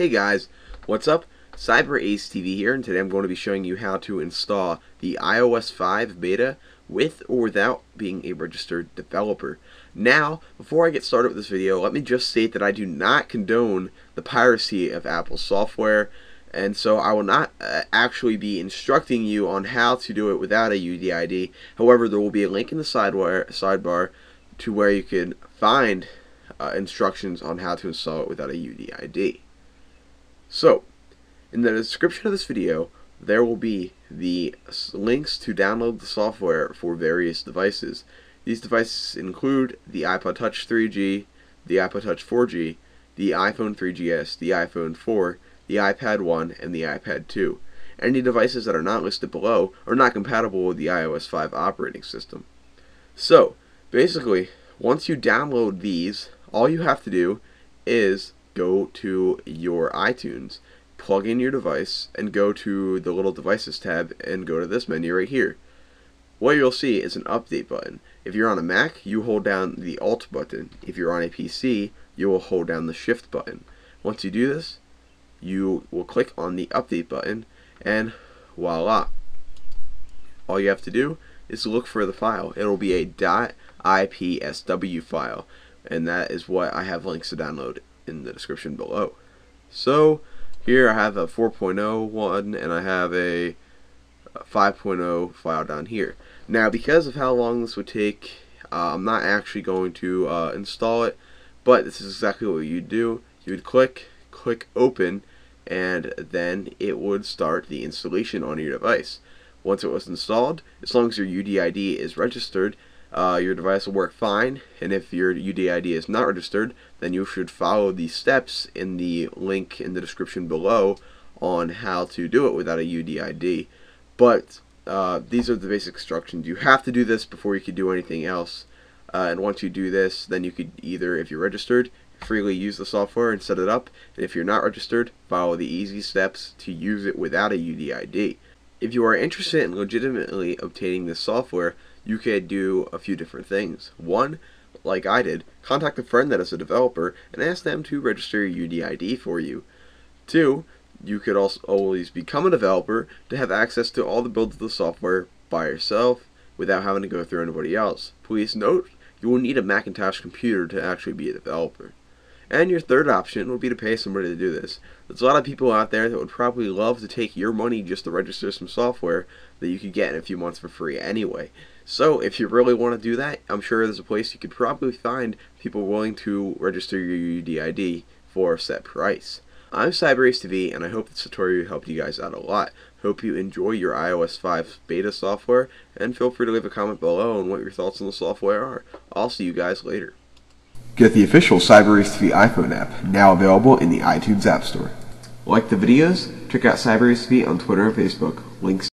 Hey guys, what's up? Cyber Ace TV here, and today I'm going to be showing you how to install the iOS 5 beta with or without being a registered developer. Now, before I get started with this video, let me just state that I do not condone the piracy of Apple software, and so I will not uh, actually be instructing you on how to do it without a UDID. However, there will be a link in the sidewire, sidebar to where you can find uh, instructions on how to install it without a UDID. So, in the description of this video, there will be the links to download the software for various devices. These devices include the iPod Touch 3G, the iPod Touch 4G, the iPhone 3GS, the iPhone 4, the iPad 1, and the iPad 2. Any devices that are not listed below are not compatible with the iOS 5 operating system. So, basically, once you download these, all you have to do is go to your iTunes, plug in your device, and go to the little devices tab and go to this menu right here. What you'll see is an update button. If you're on a Mac, you hold down the Alt button. If you're on a PC, you will hold down the Shift button. Once you do this, you will click on the update button and voila. All you have to do is look for the file. It will be a .ipsw file and that is what I have links to download in the description below. So here I have a 4.0 one and I have a 5.0 file down here. Now because of how long this would take, uh, I'm not actually going to uh, install it, but this is exactly what you'd do. You would click, click open, and then it would start the installation on your device. Once it was installed, as long as your UDID is registered, uh, your device will work fine. And if your UDID is not registered, then you should follow the steps in the link in the description below on how to do it without a UDID. But uh, these are the basic instructions. You have to do this before you can do anything else. Uh, and once you do this, then you could either, if you're registered, freely use the software and set it up. And if you're not registered, follow the easy steps to use it without a UDID. If you are interested in legitimately obtaining this software, you could do a few different things. One, like I did, contact a friend that is a developer and ask them to register your UDID for you. Two, you could also always become a developer to have access to all the builds of the software by yourself without having to go through anybody else. Please note, you will need a Macintosh computer to actually be a developer. And your third option would be to pay somebody to do this. There's a lot of people out there that would probably love to take your money just to register some software that you could get in a few months for free anyway. So if you really want to do that, I'm sure there's a place you could probably find people willing to register your UDID for a set price. I'm CyberAceTV, and I hope this tutorial helped you guys out a lot. Hope you enjoy your iOS 5 beta software, and feel free to leave a comment below on what your thoughts on the software are. I'll see you guys later. Get the official CyberAce TV iPhone app, now available in the iTunes App Store. Like the videos? Check out CyberAce TV on Twitter and Facebook. Links